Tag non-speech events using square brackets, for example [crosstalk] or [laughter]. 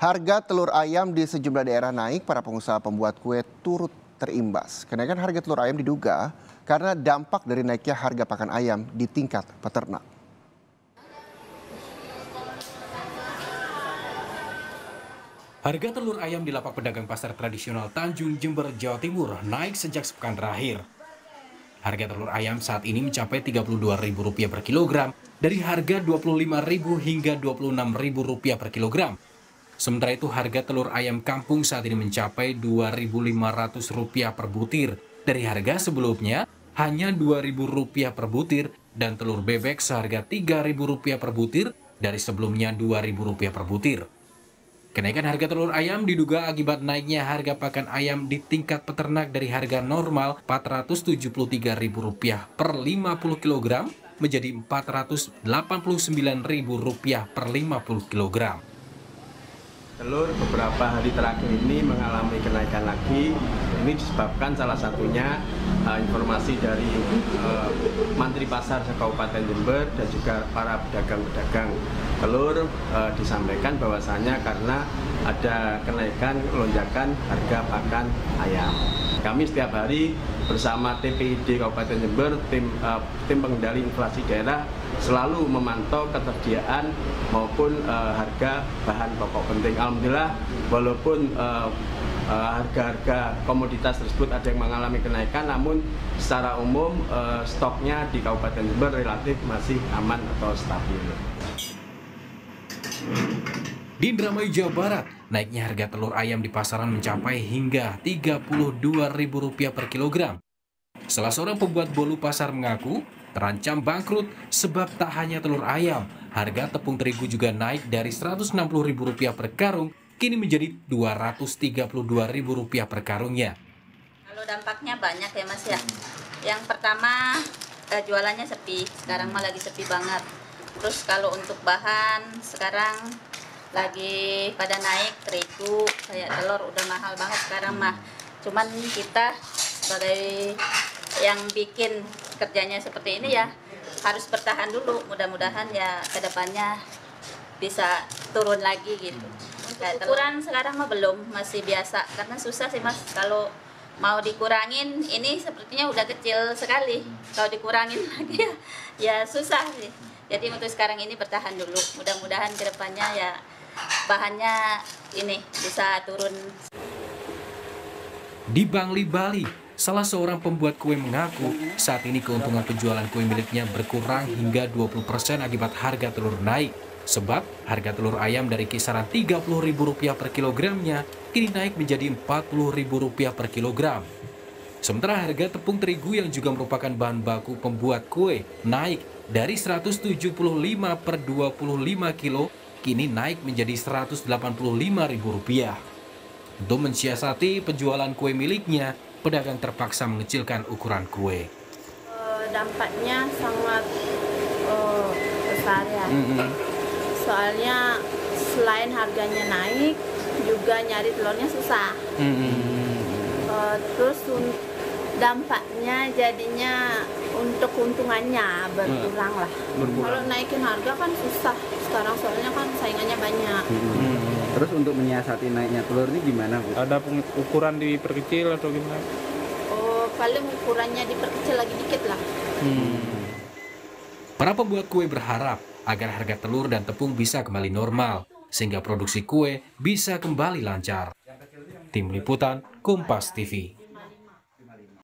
Harga telur ayam di sejumlah daerah naik, para pengusaha pembuat kue turut terimbas. Kenaikan harga telur ayam diduga karena dampak dari naiknya harga pakan ayam di tingkat peternak. Harga telur ayam di lapak pedagang pasar tradisional Tanjung Jember, Jawa Timur naik sejak sepekan terakhir. Harga telur ayam saat ini mencapai Rp32.000 per kilogram dari harga Rp25.000 hingga Rp26.000 per kilogram. Sementara itu harga telur ayam kampung saat ini mencapai Rp2.500 per butir dari harga sebelumnya hanya Rp2.000 per butir dan telur bebek seharga Rp3.000 per butir dari sebelumnya Rp2.000 per butir. Kenaikan harga telur ayam diduga akibat naiknya harga pakan ayam di tingkat peternak dari harga normal Rp473.000 per 50 kg menjadi Rp489.000 per 50 kg. Telur beberapa hari terakhir ini mengalami kenaikan lagi. Ini disebabkan salah satunya uh, informasi dari uh, Mantri Pasar Kabupaten Jember dan juga para pedagang-pedagang telur uh, disampaikan bahwasanya karena ada kenaikan lonjakan harga pakan ayam. Kami setiap hari bersama TPID Kabupaten Jember, tim uh, tim pengendali inflasi daerah selalu memantau ketersediaan maupun uh, harga bahan pokok penting. Alhamdulillah walaupun uh, harga-harga komoditas tersebut ada yang mengalami kenaikan, namun secara umum uh, stoknya di Kabupaten Jember relatif masih aman atau stabil. Di Indramayu, Jawa Barat, naiknya harga telur ayam di pasaran mencapai hingga Rp32.000 per kilogram. Salah seorang pembuat bolu pasar mengaku terancam bangkrut sebab tak hanya telur ayam, harga tepung terigu juga naik dari Rp160.000 per karung kini menjadi Rp232.000 per karungnya. Kalau dampaknya banyak ya Mas ya. Yang pertama eh, jualannya sepi, sekarang mah lagi sepi banget. Terus kalau untuk bahan sekarang lagi pada naik terigu kayak telur udah mahal banget sekarang mah cuman kita sebagai yang bikin kerjanya seperti ini ya harus bertahan dulu. Mudah-mudahan ya ke depannya bisa turun lagi gitu. Kayak ukuran sekarang mah belum masih biasa. Karena susah sih mas kalau mau dikurangin. Ini sepertinya udah kecil sekali. Kalau dikurangin [laughs] lagi ya ya susah sih. Jadi untuk sekarang ini bertahan dulu. Mudah-mudahan ke depannya ya bahannya ini bisa turun. Di Bangli, Bali, salah seorang pembuat kue mengaku saat ini keuntungan penjualan kue miliknya berkurang hingga 20% akibat harga telur naik. Sebab harga telur ayam dari kisaran Rp30.000 per kilogramnya kini naik menjadi Rp40.000 per kilogram. Sementara harga tepung terigu yang juga merupakan bahan baku pembuat kue naik dari 175 per 25 kilo kini naik menjadi Rp185.000. Untuk mensiasati penjualan kue miliknya, pedagang terpaksa mengecilkan ukuran kue. Uh, dampaknya sangat uh, besar ya. Mm -hmm. Soalnya selain harganya naik, juga nyari telurnya susah. Mm -hmm. uh, terus dampaknya jadinya untuk keuntungannya berkurang lah. Kalau naikin harga kan susah sekarang soalnya kan saingannya banyak. Hmm. Terus untuk menyiasati naiknya telur ini gimana Bu? Ada ukuran diperkecil atau gimana? Oh paling ukurannya diperkecil lagi dikit lah. Hmm. Para pembuat kue berharap agar harga telur dan tepung bisa kembali normal sehingga produksi kue bisa kembali lancar. Tim Liputan Kompas TV